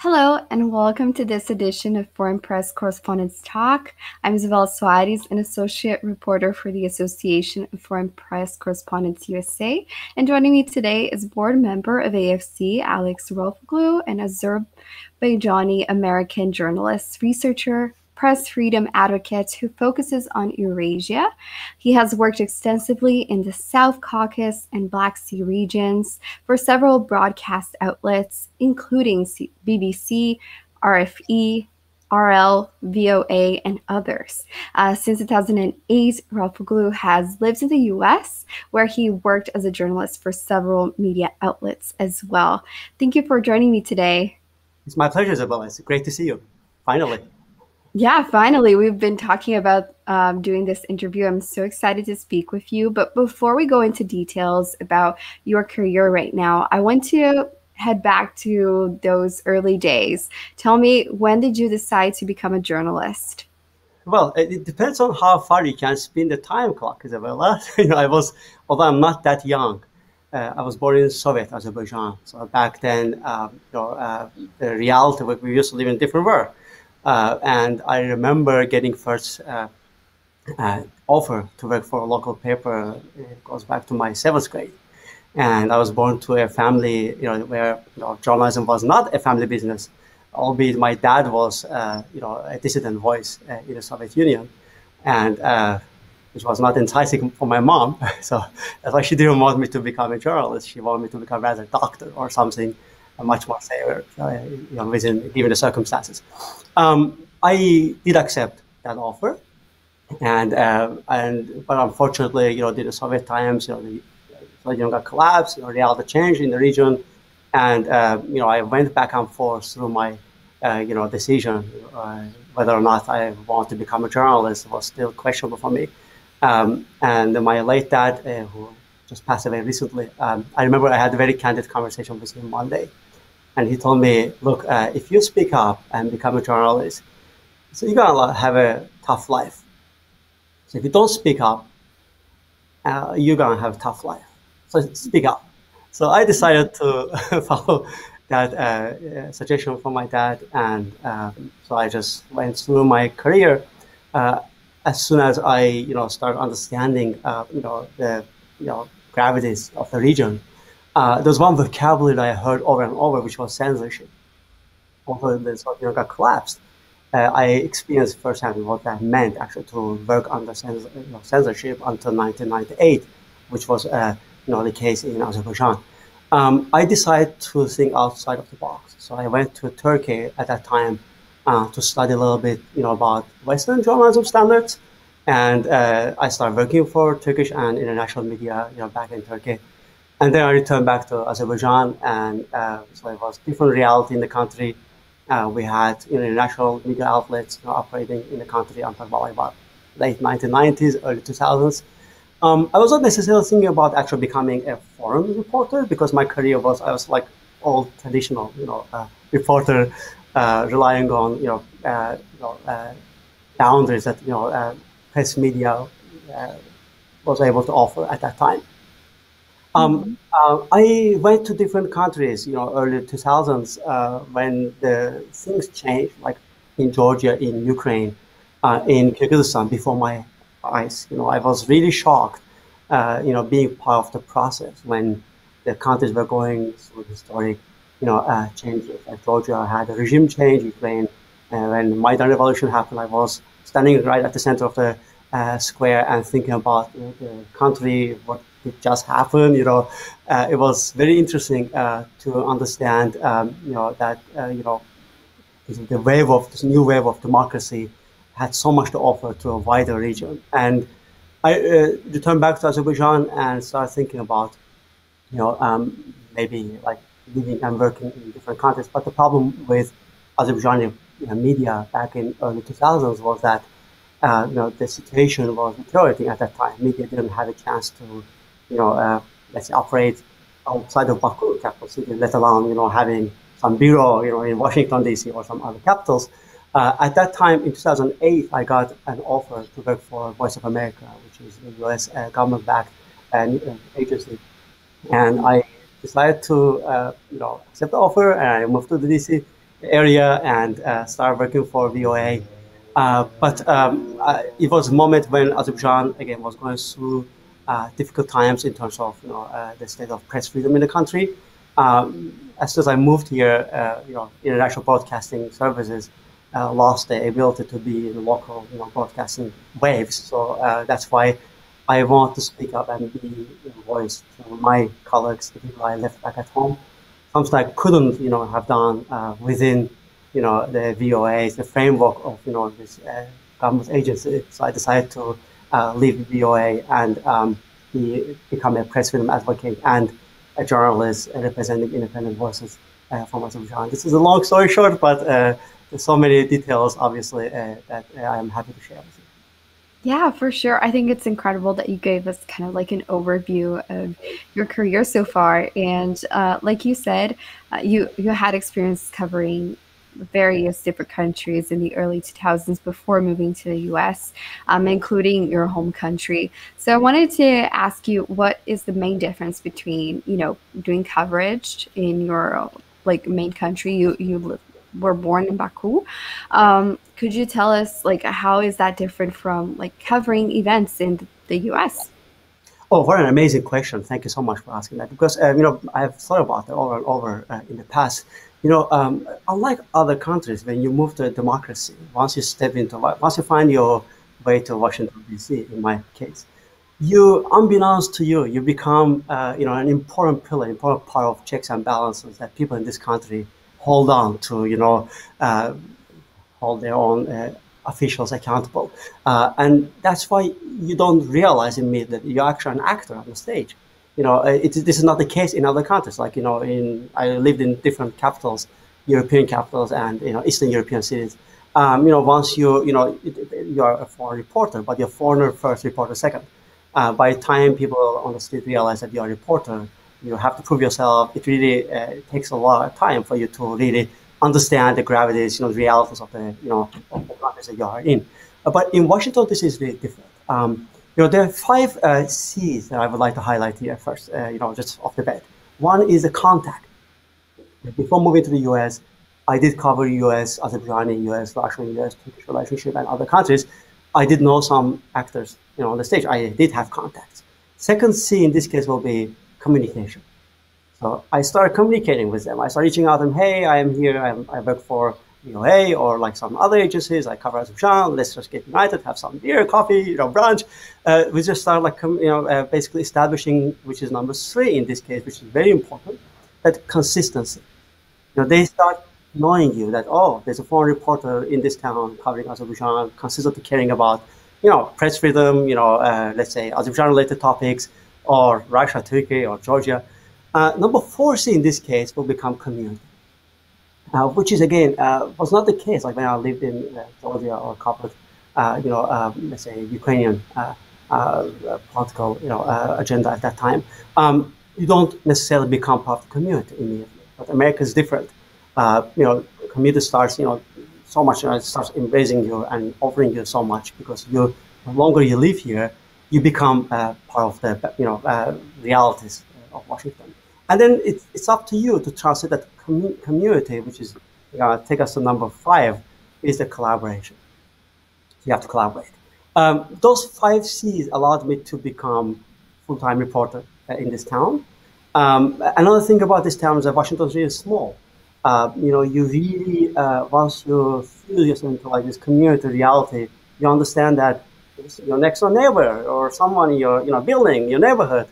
Hello, and welcome to this edition of Foreign Press Correspondents Talk. I'm Isabel Suarez, an associate reporter for the Association of Foreign Press Correspondents USA. And joining me today is board member of AFC, Alex Raufoglu, an Azerbaijani American journalist, researcher, press freedom advocate who focuses on Eurasia. He has worked extensively in the South Caucasus and Black Sea regions for several broadcast outlets, including BBC, RFE, RL, VOA, and others. Uh, since 2008, Raufoglu has lived in the US, where he worked as a journalist for several media outlets as well. Thank you for joining me today. It's my pleasure, Isabella. It's great to see you. Finally. Yeah, finally, we've been talking about um, doing this interview. I'm so excited to speak with you. But before we go into details about your career right now, I want to head back to those early days. Tell me, when did you decide to become a journalist? Well, it depends on how far you can spin the time clock, Isabella. you know, I was, although I'm not that young, uh, I was born in Soviet Azerbaijan. So back then, um, you know, uh, the reality, we used to live in a different world. Uh, and I remember getting first uh, uh, offer to work for a local paper. It goes back to my seventh grade. And I was born to a family, you know, where you know, journalism was not a family business, albeit my dad was, uh, you know, a dissident voice uh, in the Soviet Union, and uh, which was not enticing for my mom. so that's why she didn't want me to become a journalist. She wanted me to become rather a doctor or something much more safer, uh, within given the circumstances. Um, I did accept that offer, and uh, and but unfortunately, you know, during the Soviet times, you know, the Soviet Union got collapsed, you know, reality changed in the region, and uh, you know, I went back and forth through my, uh, you know, decision uh, whether or not I want to become a journalist was still questionable for me. Um, and my late dad, uh, who just passed away recently, um, I remember I had a very candid conversation with him one day and he told me, look, uh, if you speak up and become a journalist, so you're gonna have a tough life. So if you don't speak up, uh, you're gonna have a tough life. So speak up. So I decided to follow that uh, suggestion from my dad, and um, so I just went through my career. Uh, as soon as I, you know, started understanding, uh, you know, the, you know, gravities of the region, uh, there's one vocabulary that I heard over and over, which was censorship. Although the Soviet Union got collapsed, uh, I experienced firsthand what that meant actually to work under censor, you know, censorship until 1998, which was uh, you know the case in Azerbaijan. Um, I decided to think outside of the box. So I went to Turkey at that time uh, to study a little bit, you know, about Western journalism standards, and uh, I started working for Turkish and international media, you know, back in Turkey. And then I returned back to Azerbaijan, and uh, so it was different reality in the country. Uh, we had you know, international media outlets you know, operating in the country. I'm talking about about late 1990s, early 2000s. Um, I was not necessarily thinking about actually becoming a foreign reporter because my career was I was like all traditional, you know, uh, reporter, uh, relying on you know, uh, you know uh, boundaries that you know press media was able to offer at that time. Um, uh, I went to different countries, you know, early 2000s uh, when the things changed, like in Georgia, in Ukraine, uh, in Kyrgyzstan, before my eyes. You know, I was really shocked, uh, you know, being part of the process when the countries were going through historic, you know, uh, changes. Like Georgia had a regime change, Ukraine, and when Maidan Revolution happened, I was standing right at the center of the uh, square and thinking about know, the country, what just happened. You know, uh, it was very interesting uh, to understand. Um, you know that uh, you know the wave of this new wave of democracy had so much to offer to a wider region. And I uh, returned back to Azerbaijan and started thinking about you know um, maybe like living and working in different countries. But the problem with Azerbaijani media back in early 2000s was that uh, you know, the situation was deteriorating at that time. Media didn't have a chance to you know, uh, let's operate outside of Baku, capital city, let alone, you know, having some bureau, you know, in Washington, D.C. or some other capitals. Uh, at that time, in 2008, I got an offer to work for Voice of America, which is the U.S. Uh, government-backed uh, agency. And I decided to, you know, accept the offer, and I moved to the D.C. area and started working for VOA. But um, it was a moment when Azerbaijan again was going through difficult times in terms of you know the state of press freedom in the country. Um, as soon as I moved here, uh, you know, international broadcasting services uh, lost the ability to be in local, you know, broadcasting waves. So uh, that's why I want to speak up and be you know, voice to my colleagues, the people I left back at home. Something I couldn't, you know, have done uh, within, you know, the VOA is the framework of, you know, this uh, government agency. So I decided to uh, leave VOA and um, be, become a press freedom advocate and a journalist representing independent voices uh, from Azerbaijan. This is a long story short, but uh, there's so many details, obviously, uh, that I am happy to share with you. Yeah, for sure. I think it's incredible that you gave us kind of like an overview of your career so far. And uh, like you said, uh, you you had experience covering various different countries in the early 2000s before moving to the US, um, including your home country. So I wanted to ask you, what is the main difference between you know doing coverage in your like main country? You you live, were born in Baku. Um, could you tell us like how is that different from like covering events in the US? Oh, what an amazing question! Thank you so much for asking that. Because uh, you know I've thought about it over and over uh, in the past. You know, um, unlike other countries, when you move to a democracy, once you step into, once you find your way to Washington D.C., in my case, you, unbeknownst to you, you become, uh, you know, an important pillar, important part of checks and balances that people in this country hold on to, you know, uh, hold their own uh, officials accountable. Uh, and that's why you don't realize immediately that you're actually an actor on the stage you know, uh, it, this is not the case in other countries. Like, you know, in I lived in different capitals, European capitals and, you know, Eastern European cities. Um, you know, once you, you know, you are a foreign reporter, but you're a foreigner first, reporter second. Uh, by the time people on the street realize that you're a reporter, you have to prove yourself. It really uh, takes a lot of time for you to really understand the gravities, you know, the realities of the, you know, of the countries that you are in. Uh, but in Washington, this is really different. Um, you know, there are five uh, C's that I would like to highlight here first, uh, you know, just off the bat. One is the contact. Before moving to the US, I did cover US, Azerbaijani, US, Russian, US, Turkish relationship, and other countries. I did know some actors, you know, on the stage. I did have contacts. Second C in this case will be communication. So I started communicating with them. I started reaching out to them, hey, I am here, I, am, I work for Or like some other agencies like Cover Azerbaijan, let's just get united, have some beer, coffee, you know, brunch. Uh, we just start like, you know, uh, basically establishing, which is number three in this case, which is very important, that consistency. You know, they start knowing you that, oh, there's a foreign reporter in this town covering Azerbaijan, consistently caring about, you know, press freedom, you know, uh, let's say Azerbaijan-related topics, or Russia, Turkey, or Georgia. Uh, number four C in this case will become community uh, which is again uh, was not the case like when I lived in uh, Georgia or covered, uh, you know, um, let's say Ukrainian uh, political, you know, agenda at that time. Um, you don't necessarily become part of the community immediately, but America is different. you know, community starts, you know, so much, you know, it starts embracing you and offering you so much because you, the longer you live here, you become part of the, you know, realities of Washington. And then it's, it's up to you to translate that com- community, which is uh, take us to number five, is the collaboration. You have to collaborate. Um, those five C's allowed me to become full-time reporter uh, in this town. Um, another thing about this town is that Washington is really small. Uh, you know, you really uh, once you feel yourself into like this community reality, you understand that your next door neighbor or someone in your you know building, your neighborhood,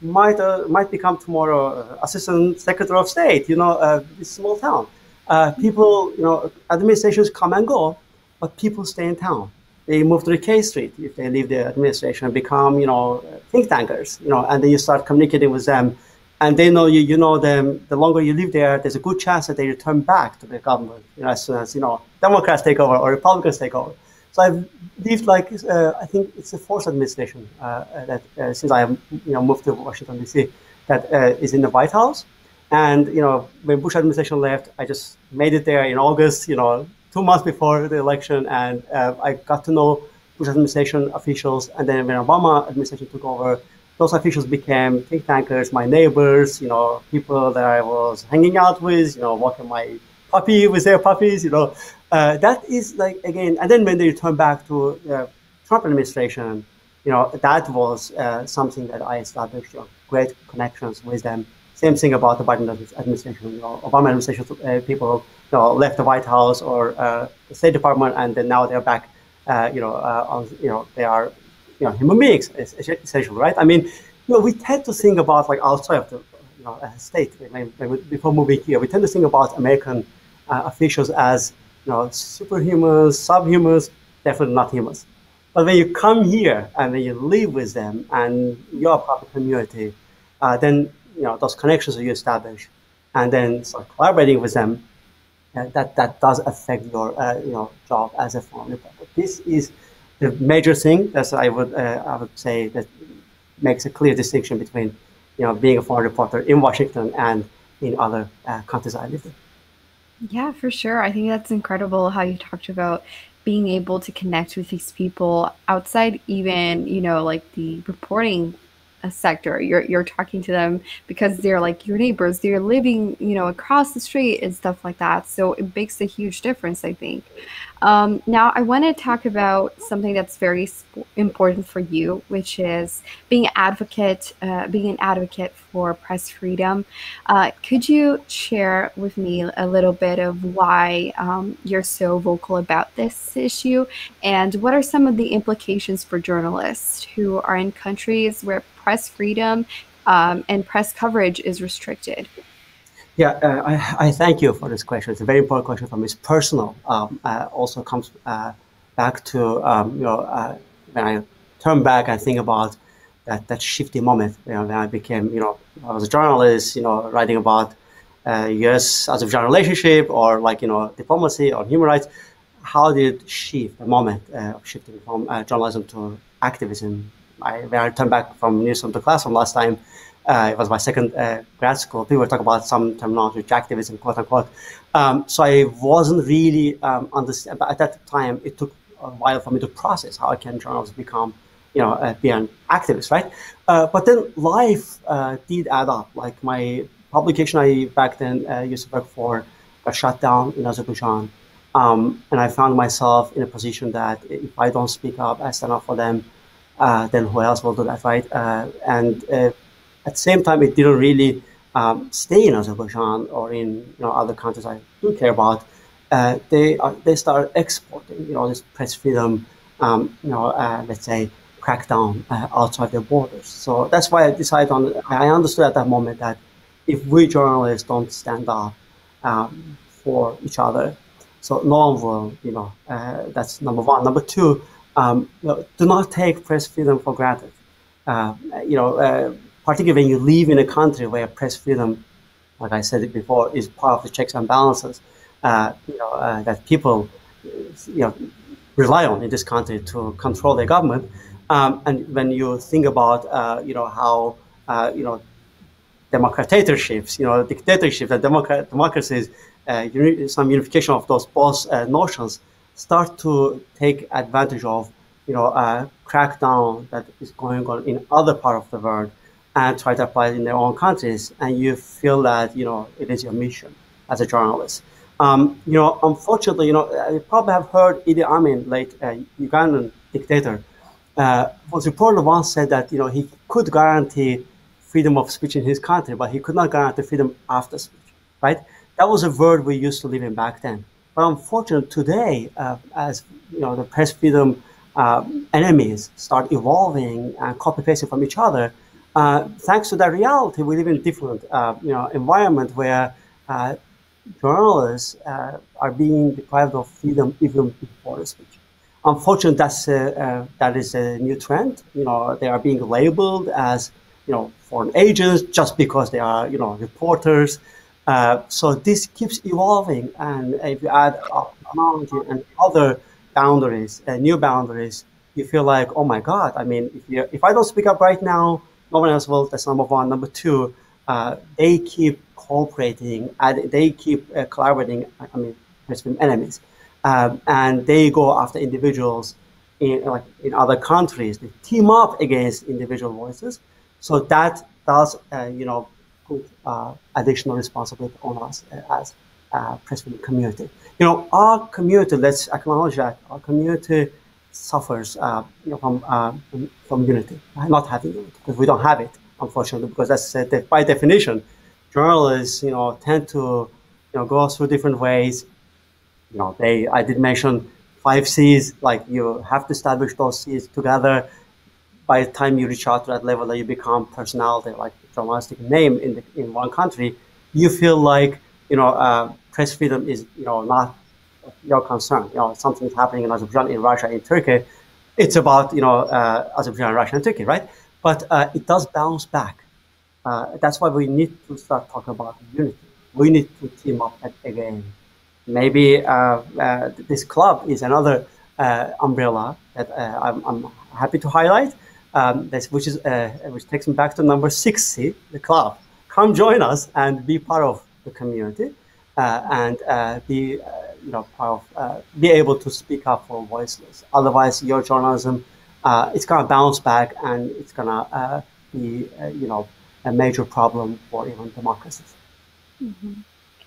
might uh, might become tomorrow uh, assistant secretary of state. You know, uh, this small town. Uh, people, you know, administrations come and go, but people stay in town. They move to the K Street if they leave the administration and become, you know, think tankers. You know, and then you start communicating with them, and they know you. You know them. The longer you live there, there's a good chance that they return back to the government. You know, as soon as you know Democrats take over or Republicans take over. So I've lived like uh, I think it's the fourth administration uh, that uh, since I you know moved to Washington D.C. that uh, is in the White House, and you know when Bush administration left, I just made it there in August, you know, two months before the election, and uh, I got to know Bush administration officials, and then when Obama administration took over, those officials became think tankers, my neighbors, you know, people that I was hanging out with, you know, walking my puppy with their puppies, you know. Uh, that is like again, and then when they return back to uh, Trump administration, you know, that was uh, something that I established you know, great connections with them. Same thing about the Biden administration. You know, Obama administration uh, people you know, left the White House or uh, the State Department, and then now they're back. Uh, you know, on, you know, they are you know human beings essentially, right? I mean, you know, we tend to think about like outside of the you know, state. Before moving here, we tend to think about American officials as you know, superhumans, subhumans, definitely not humans. But when you come here and when you live with them and you're part of the community, uh, then you know those connections that you establish, and then start collaborating with them, uh, that that does affect your uh, you know job as a foreign reporter. This is the major thing that I would uh, I would say that makes a clear distinction between you know being a foreign reporter in Washington and in other uh, countries I lived in. Yeah, for sure. I think that's incredible how you talked about being able to connect with these people outside even, you know, like the reporting uh, sector. You're you're talking to them because they're like your neighbors. They're living, you know, across the street and stuff like that. So it makes a huge difference, I think. Um, now, I want to talk about something that's very important for you, which is being advocate, uh, being an advocate for press freedom. Uh, could you share with me a little bit of why um, you're so vocal about this issue, and what are some of the implications for journalists who are in countries where press freedom um, and press coverage is restricted? Yeah, uh, I, I, thank you for this question. It's a very important question for me. It's personal. Um, uh, also comes uh, back to um, you know uh, when I turn back and think about that that moment you know, when I became you know I was a journalist, you know, writing about U.S. as a relationship or like you know diplomacy or human rights. How did shift the moment uh, of shifting from uh, journalism to activism? I, when I turned back from newsroom to classroom last time, uh, it was my second uh, grad school. People were talking about some terminology, activism, quote unquote. Um, so I wasn't really um, understand. But at that time, it took a while for me to process how can journalists become, you know, uh, be an activist, right? Uh, but then life uh, did add up. Like my publication, I back then uh, used to work for, got shut down in Azerbaijan. Um, and I found myself in a position that if I don't speak up, I stand up for them, then who else will do that, right? and at the same time, it didn't really um, stay in Azerbaijan or in you know other countries I do care about. Uh, they are, they start exporting you know this press freedom um, you know uh, let's say crackdown uh, outside their borders. So that's why I decided on. I understood at that moment that if we journalists don't stand up um, for each other, so no one will you know uh, that's number one. Number two, um, do not take press freedom for granted. Uh, you know uh, particularly when you live in a country where press freedom, like I said before, is part of the checks and balances uh, you know, uh, that people you know, rely on in this country to control their government. Um, and when you think about uh, you know how uh, you know democratatorships, you know dictatorships and democrat- democracies, some unification of those both notions start to take advantage of you know a crackdown that is going on in other part of the world and try to apply it in their own countries, and you feel that you know it is your mission as a journalist. Um, you know, unfortunately, you know, you probably have heard Idi Amin, late uh, Ugandan dictator, uh, was reported once said that you know he could guarantee freedom of speech in his country, but he could not guarantee freedom after speech. Right? That was a word we used to live in back then. But unfortunately, today, uh, as you know, the press freedom uh, enemies start evolving and copy pasting from each other, uh, thanks to that reality, we live in a different uh, you know, environment where uh, journalists uh, are being deprived of freedom even before speech. Unfortunately, that's a, that is a new trend. You know, they are being labeled as you know foreign agents just because they are you know reporters. Uh, so this keeps evolving, and if you add technology and other boundaries, uh, new boundaries, you feel like, oh my God! I mean, if you, if I don't speak up right now, no one else will. That's number one. Number two, uh, they keep cooperating and they keep uh, collaborating. I mean, with enemies, um, and they go after individuals in like in other countries. They team up against individual voices. So that does, uh, you know, put uh, additional responsibility on us uh, as uh, press freedom community. You know, our community, let's acknowledge that our community suffers uh, you know, from, uh, from unity, not having unity, because we don't have it, unfortunately, because that's uh, by definition, journalists, you know, tend to, you know, go through different ways. You know, they, I did mention five C's, like you have to establish those C's together. By the time you reach out to that level that you become personality, like journalistic name in, the, in one country, you feel like, you know, uh, press freedom is, you know, not your concern. You know, something's happening in Azerbaijan, in Russia, in Turkey. It's about, you know, uh, Azerbaijan, Russia, and Turkey, right? But uh, it does bounce back. Uh, that's why we need to start talking about unity. We need to team up again. Maybe uh, uh, this club is another umbrella that I'm, I'm, happy to highlight, um, which is which takes me back to number 60, the club. Come join us and be part of the community and be you know, part of, be able to speak up for voiceless. Otherwise, your journalism uh, it's going to bounce back and it's going to uh, be, uh, you know, a major problem for even democracies. Mm-hmm.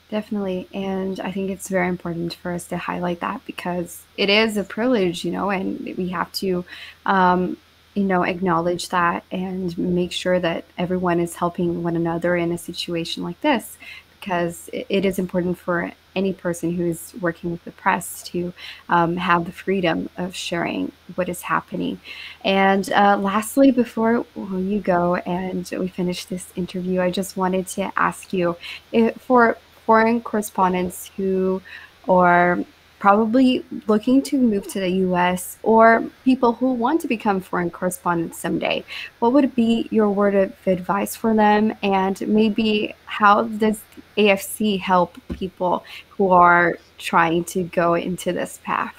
Definitely. And I think it's very important for us to highlight that because it is a privilege, you know, and we have to, um, you know, acknowledge that and make sure that everyone is helping one another in a situation like this because it is important for any person who's working with the press to um, have the freedom of sharing what is happening. And uh, lastly, before you go and we finish this interview, I just wanted to ask you if, for foreign correspondents who are probably looking to move to the US or people who want to become foreign correspondents someday, what would be your word of advice for them? And maybe how does AFC help people who are trying to go into this path?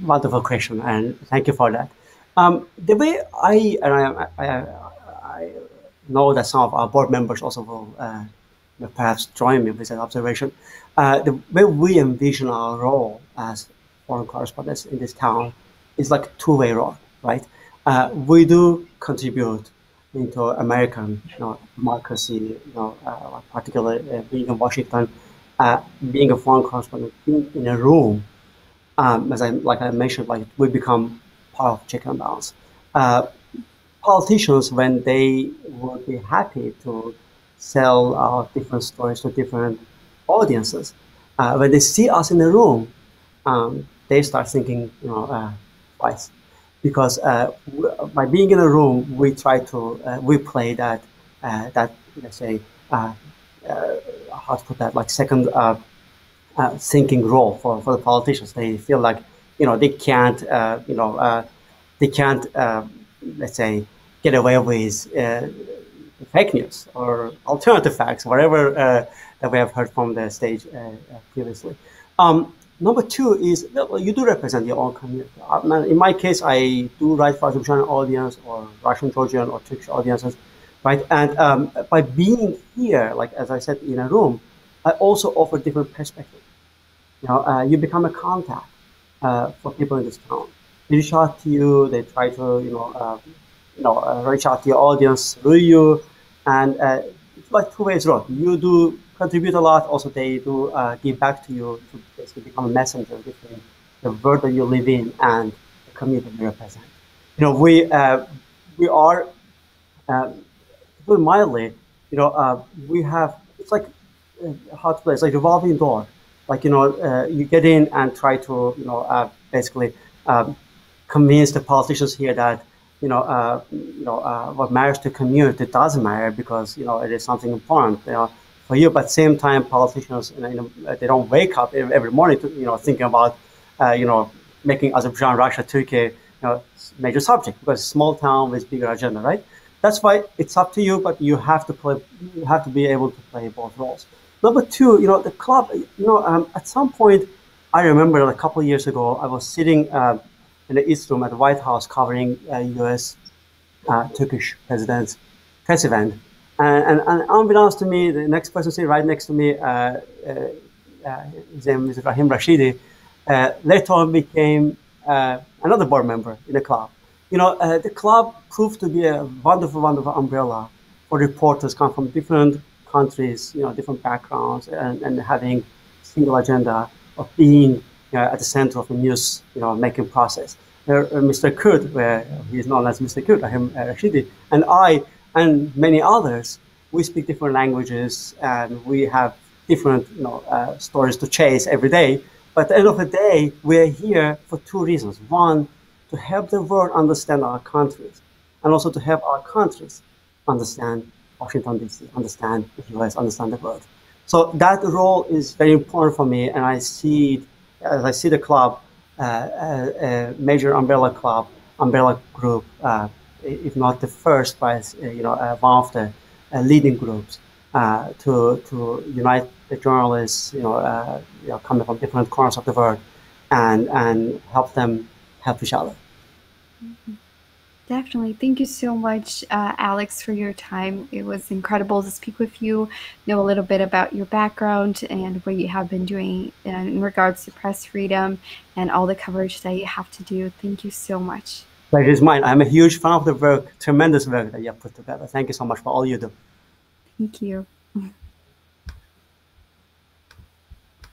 Wonderful question, and thank you for that. Um, the way I and I, I, I, know that some of our board members also will uh, perhaps join me with that observation. Uh, the way we envision our role as foreign correspondents in this town is like two-way road, right? Uh, we do contribute into American you know, democracy, you know, uh, particularly uh, being in Washington, uh, being a foreign correspondent, in a room, um, as I like I mentioned, like we become part of check and balance. Politicians, when they would be happy to sell our different stories to different audiences, uh, when they see us in the room, um, they start thinking, you know, uh, twice because uh, by being in a room, we try to uh, we play that uh, that let's say how to put that like second thinking role for, for the politicians. They feel like you know they can't you know they can't let's say get away with fake news or alternative facts, whatever that we have heard from the stage previously. Um, Number two is you do represent your own community. In my case, I do write for Azerbaijani audience or Russian, Georgian, or Turkish audiences, right? And um, by being here, like as I said, in a room, I also offer different perspectives. You know, uh, you become a contact uh, for people in this town. They reach out to you. They try to, you know, uh, you know, uh, reach out to your audience through you, and uh, it's like two ways road. You do contribute a lot. Also, they do uh, give back to you to basically become a messenger between the world that you live in and the community you represent. You know, we uh, we are, uh, to mildly, you know, uh, we have it's like to play. It's like revolving door. Like you know, uh, you get in and try to you know uh, basically um, convince the politicians here that you know, uh, you know, uh, what matters to community doesn't matter because you know it is something important. You know, for you. But same time, politicians, you know, they don't wake up every morning to, you know, thinking about, uh, you know, making Azerbaijan, Russia, Turkey, you know, major subject because small town with bigger agenda, right? That's why it's up to you, but you have to play, you have to be able to play both roles. Number two, you know, the club, you know, um, at some point, I remember a couple years ago, I was sitting uh, in the East Room at the White House covering uh, U.S. Uh, Turkish president's press event. And, and, and, unbeknownst to me, the next person sitting right next to me, uh, uh, uh his name is Rahim Rashidi, uh, later on became another board member in the club. You know, the club proved to be a wonderful, wonderful umbrella for reporters come from different countries, you know, different backgrounds, and, and having single agenda of being Uh, at the center of the news, you know, making process. Uh, uh Mr. Kurd, where he is known as Mr. Kurd, Rahim Rashidi, and I, and many others, we speak different languages and we have different you know, uh, stories to chase every day. But at the end of the day, we're here for two reasons. One, to help the world understand our countries, and also to help our countries understand Washington, D.C., understand the U.S., understand the world. So that role is very important for me, and I see, as I see the club, uh, a, a, major umbrella club, umbrella group, uh, if not the first, but uh, you know, uh, one of the uh, leading groups uh, to to unite the journalists, you know, uh, you know, coming from different corners of the world, and and help them help each other. Mm-hmm. Definitely. Thank you so much, uh, Alex, for your time. It was incredible to speak with you, know a little bit about your background and what you have been doing in regards to press freedom and all the coverage that you have to do. Thank you so much. Pleasure is mine. I'm a huge fan of the work, tremendous work that you have put together. Thank you so much for all you do. Thank you.